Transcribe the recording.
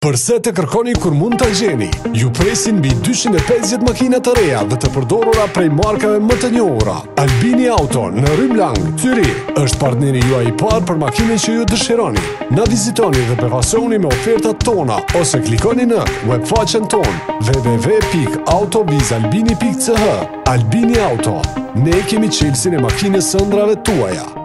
Përse të kërkoni kur mund të gjeni? Ju presin bi 250 makinat të reja dhe të përdorora prej markave më të njohura. Albini Auto në Rym Lang, Tyri, është partneri juaj i parë për makinën që ju dëshironi. Na vizitoni dhe befasoni me ofertat tona ose klikoni në faqen ton www.autobizalbini.ch Albini Auto, ne kemi qilësin e makinës së tuaja.